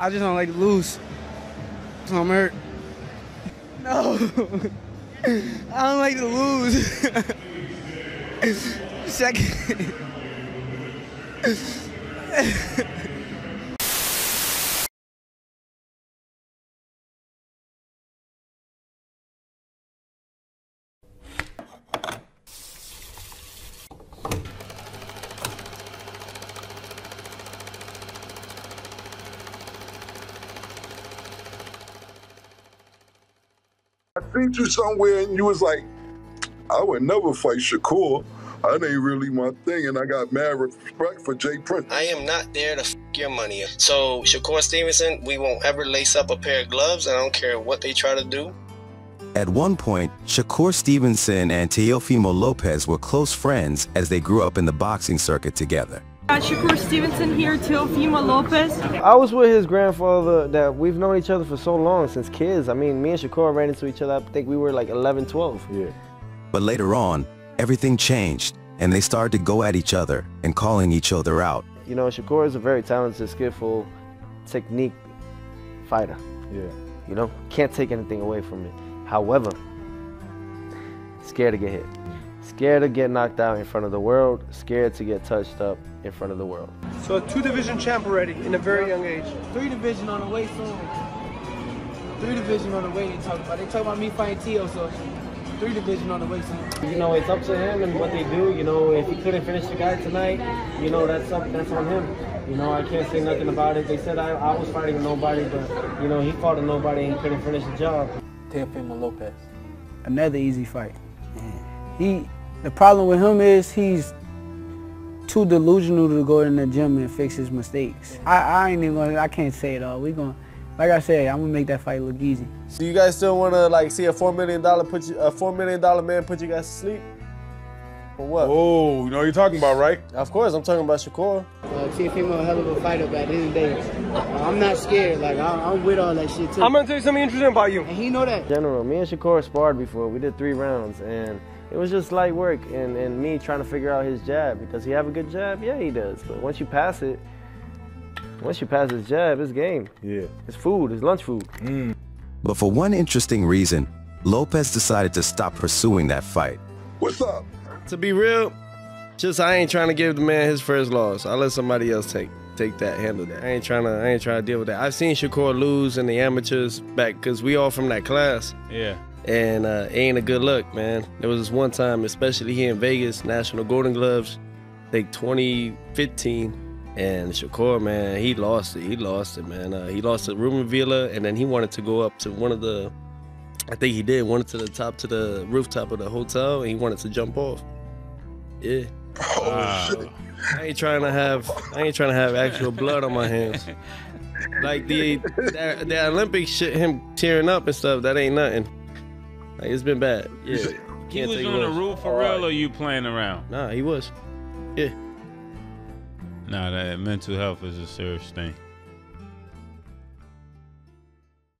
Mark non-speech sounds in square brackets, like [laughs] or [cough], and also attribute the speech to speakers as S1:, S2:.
S1: I just don't like to lose. So I'm hurt. No. [laughs] I don't like to lose. [laughs] Second. [laughs]
S2: I seen you somewhere and you was like, I would never fight Shakur. That ain't really my thing, and I got mad respect for Jay Prince.
S3: I am not there to f- your money. So Shakur Stevenson, we won't ever lace up a pair of gloves. I don't care what they try to do.
S4: At one point, Shakur Stevenson and Teofimo Lopez were close friends as they grew up in the boxing circuit together.
S5: Got Shakur Stevenson here, Teofimo Lopez.
S6: I was with his grandfather that we've known each other for so long, since kids. I mean, me and Shakur ran into each other, I think we were like 11, 12.
S2: Yeah.
S4: But later on, everything changed and they started to go at each other and calling each other out.
S6: You know, Shakur is a very talented, skillful, technique fighter.
S2: Yeah.
S6: You know, can't take anything away from it. However, scared to get hit. Scared to get knocked out in front of the world. Scared to get touched up in front of the world.
S7: So a two division champ already in a very young age.
S1: Three division on the way soon. Three division on the way they talk about. They talk about me fighting Teo, so three division on the way soon.
S6: You know, it's up to him and what they do. You know, if he couldn't finish the guy tonight, you know, that's up, that's on him. You know, I can't say nothing about it. They said I, I was fighting a nobody, but, you know, he fought a nobody and couldn't finish the job.
S1: Teofimo Lopez. Another easy fight. Mm. He, the problem with him is he's too delusional to go in the gym and fix his mistakes. I, I ain't even gonna, I can't say it all. We gonna, like I said, I'm gonna make that fight look easy.
S6: Do you guys still want to like see a four million dollar put you, a four million dollar man put you guys to sleep? For what?
S2: Oh, you know what you're talking about, right?
S6: Of course, I'm talking about Shakur.
S1: Uh, Teofimo a hell of a fighter, but at the end of the day, I'm not scared. Like I, I'm with all that shit too.
S7: I'm gonna tell you something interesting about you.
S1: and he know that.
S6: General, me and Shakur sparred before. We did three rounds, and it was just light work and, and me trying to figure out his jab. Does he have a good jab? Yeah, he does. But once you pass it, once you pass his jab, it's game.
S2: Yeah.
S6: It's food. It's lunch food. Mm.
S4: But for one interesting reason, Lopez decided to stop pursuing that fight.
S2: What's up?
S3: To be real, just I ain't trying to give the man his first loss. I let somebody else take take that, handle that. I ain't trying to I ain't trying to deal with that. I've seen Shakur lose in the amateurs back because we all from that class.
S8: Yeah.
S3: And uh, it ain't a good look, man. There was this one time, especially here in Vegas, National Golden Gloves, I think 2015, and Shakur, man, he lost it. He lost it, man. Uh, he lost to Ruben Villa, and then he wanted to go up to one of the, I think he did, wanted to the top to the rooftop of the hotel, and he wanted to jump off. Yeah.
S2: Oh, shit.
S3: I ain't trying to have I ain't trying to have actual blood on my hands. Like the the, the Olympic shit, him tearing up and stuff, that ain't nothing. Like it's been bad. Yeah.
S8: He was on the roof for real, or you playing around?
S3: Nah, he was. Yeah.
S8: Nah, that mental health is a serious thing.